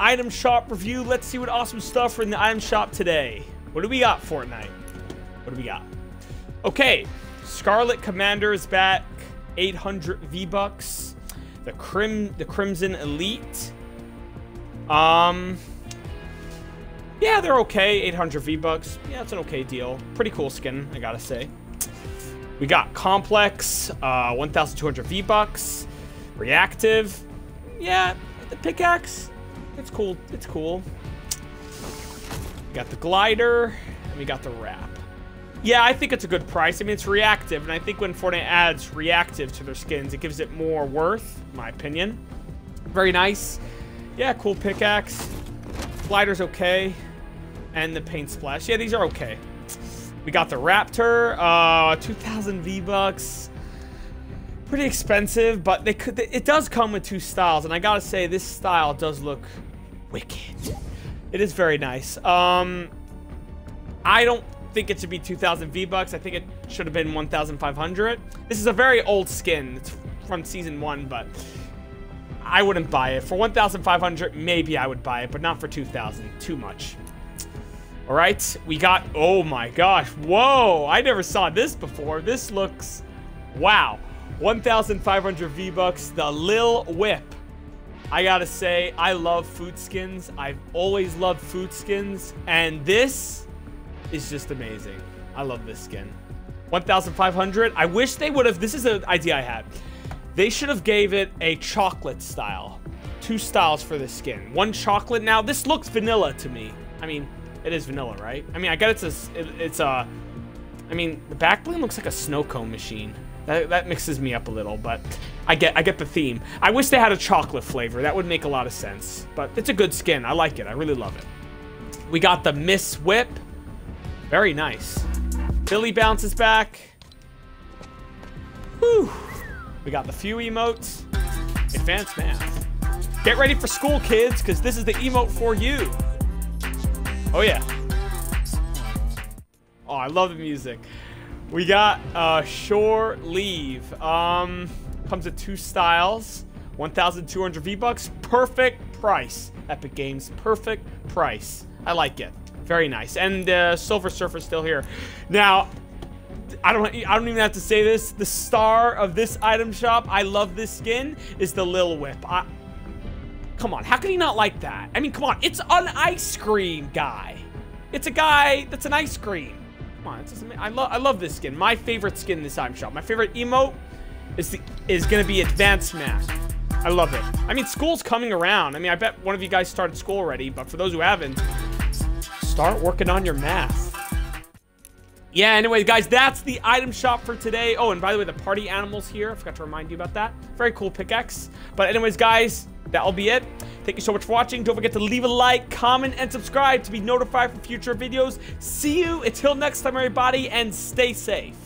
item shop review. Let's see what awesome stuff are in the item shop today. What do we got, Fortnite? What do we got? Okay, Scarlet Commander is back. 800 V-Bucks. The Crim the Crimson Elite. Um Yeah, they're okay. 800 V-Bucks. Yeah, it's an okay deal. Pretty cool skin, I gotta say. We got Complex, uh, 1,200 V-Bucks. Reactive. Yeah, the pickaxe. It's cool. It's cool. We got the glider, and we got the wrap. Yeah, I think it's a good price. I mean, it's reactive, and I think when Fortnite adds reactive to their skins, it gives it more worth, my opinion. Very nice. Yeah, cool pickaxe. Glider's okay. And the paint splash. Yeah, these are okay. We got the Raptor, uh, 2,000 V-Bucks. Pretty expensive, but they could. It does come with two styles, and I gotta say, this style does look wicked. It is very nice. Um, I don't think it should be 2,000 V-Bucks. I think it should have been 1,500. This is a very old skin. It's from Season 1, but I wouldn't buy it. For 1,500, maybe I would buy it, but not for 2,000. Too much. All right, we got, oh my gosh, whoa, I never saw this before. This looks, wow, 1,500 V-Bucks, the Lil Whip. I gotta say, I love food skins. I've always loved food skins, and this is just amazing. I love this skin. 1,500. I wish they would have, this is an idea I had. They should have gave it a chocolate style. Two styles for this skin. One chocolate. Now, this looks vanilla to me. I mean, it is vanilla, right? I mean, I get it's a, it, it's a, I mean, the back bling looks like a snow cone machine. That, that mixes me up a little, but I get I get the theme. I wish they had a chocolate flavor. That would make a lot of sense. But it's a good skin. I like it. I really love it. We got the Miss Whip. Very nice. Billy bounces back. Whew. We got the few emotes. Advanced math. Get ready for school, kids, because this is the emote for you. Oh, yeah. Oh, I love the music. We got uh, Shore Leave. Um, comes with two styles. 1,200 V-Bucks. Perfect price. Epic Games. Perfect price. I like it. Very nice. And uh, Silver Surfer still here. Now, I don't I don't even have to say this. The star of this item shop, I love this skin, is the Lil Whip. I, come on, how can he not like that? I mean, come on, it's an ice cream guy. It's a guy that's an ice cream. Come on, I love I love this skin. My favorite skin in this item shop. My favorite emote is the is gonna be Advanced Math. I love it. I mean, school's coming around. I mean, I bet one of you guys started school already, but for those who haven't, start working on your math. Yeah, anyway, guys, that's the item shop for today. Oh, and by the way, the party animals here. I forgot to remind you about that. Very cool pickaxe. But anyways, guys, that'll be it. Thank you so much for watching. Don't forget to leave a like, comment, and subscribe to be notified for future videos. See you until next time, everybody, and stay safe.